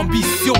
ambition.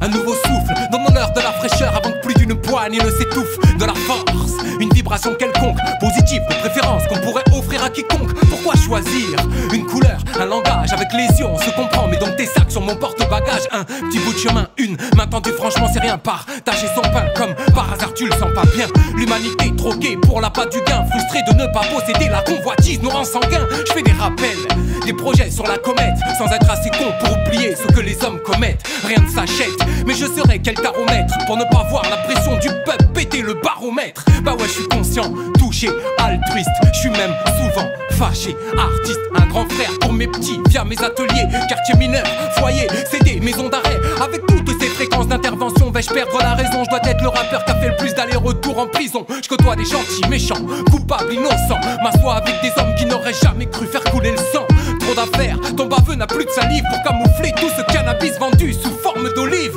Un nouveau souffle, donne l'honneur de la fraîcheur avant que plus d'une poigne ne s'étouffe. De la force, une vibration quelconque, positive de préférence qu'on pourrait offrir à quiconque. Choisir une couleur, un langage Avec les yeux on se comprend, mais donc tes sacs sur mon porte-bagages. Un petit bout de chemin, une main tendue, franchement c'est rien. Partager son pain comme par hasard tu le sens pas bien. L'humanité troquée pour la pas du gain, frustré de ne pas posséder la convoitise nous rend sanguin. Je fais des rappels, des projets sur la comète, sans être assez con pour oublier ce que les hommes commettent. Rien ne s'achète, mais je serai quel taromètre pour ne pas voir la pression du peuple péter le baromètre. Bah ouais, je suis conscient, touché, altruiste, je suis même souvent fâché, artiste, un grand frère pour mes petits via mes ateliers, quartier mineur, foyer, CD, maison d'arrêt, avec toutes ces fréquences d'intervention, vais-je perdre la raison, je dois être le rappeur qui a fait le plus d'aller-retour en prison. Je côtoie des gentils, méchants, coupables, innocents, m'assois avec des hommes qui n'auraient jamais cru faire couler le sang. Trop d'affaires, ton baveux n'a plus de salive pour camoufler tout ce cannabis vendu sous forme d'olive.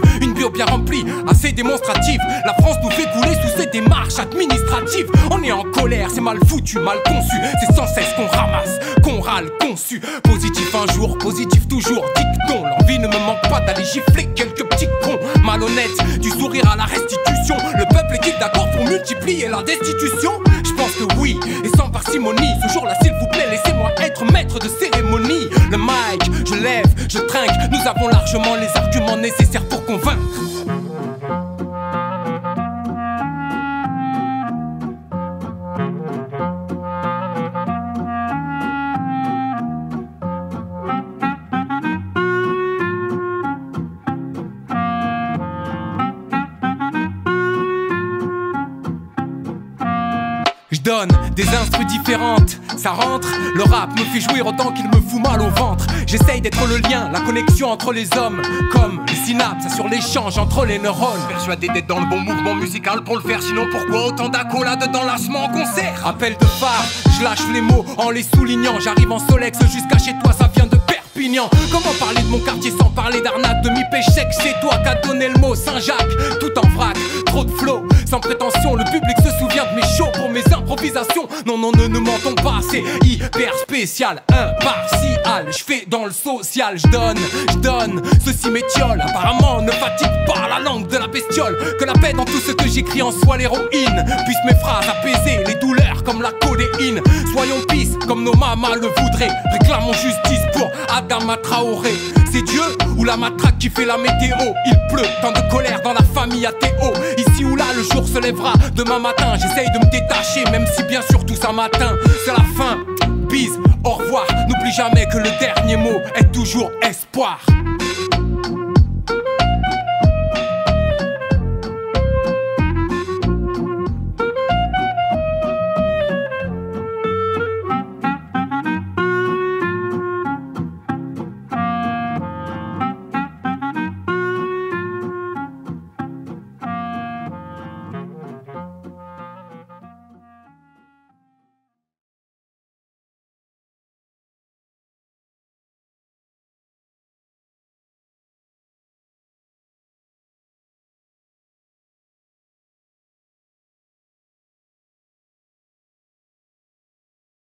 Bien remplie, assez démonstrative. La France nous fait couler sous ces démarches administratives. On est en colère, c'est mal foutu, mal conçu. C'est sans cesse qu'on ramasse, qu'on râle, conçu. Positif un jour, positif toujours. Dicton, l'envie ne me manque pas d'aller gifler quelques petits cons malhonnêtes. Du sourire à la restitution. Le peuple est-il d'accord pour multiplier la destitution? Je lève, je trinque. Nous avons largement les arguments nécessaires pour convaincre. Donne des instrus différentes, ça rentre. Le rap me fait jouir autant qu'il me fout mal au ventre. J'essaye d'être le lien, la connexion entre les hommes, comme les synapses sur l'échange entre les neurones. Persuadé d'être dans le bon mouvement musical pour le faire, sinon pourquoi autant d'accolades dans lancement en concert? Appel de phare, je lâche les mots en les soulignant. J'arrive en Solex jusqu'à chez toi, ça vient de Comment parler de mon quartier sans parler d'arnaque De mi-péchec, c'est toi qui as donné le mot Saint-Jacques. Tout en vrac, trop de flow, sans prétention. Le public se souvient de mes shows pour mes improvisations. Non, non, ne, ne mentons pas, c'est hyper spécial, impartial. Je fais dans le social, je donne, je donne. Ceci m'étiole, apparemment ne fatigue pas la langue de la bestiole. Que la paix dans tout ce que j'écris en soit l'héroïne. Puisse mes phrases apaiser les douleurs comme la codéine. Soyons pisse comme nos mamas le voudraient. Réclamons justice pour C'est Dieu ou la matraque qui fait la météo. Il pleut, tant de colère dans la famille athéo. Ici ou là, le jour se lèvera. Demain matin, j'essaye de me détacher, même si bien sûr tout ça matin, c'est la fin. Bise, au revoir. N'oublie jamais que le dernier mot est toujours espoir.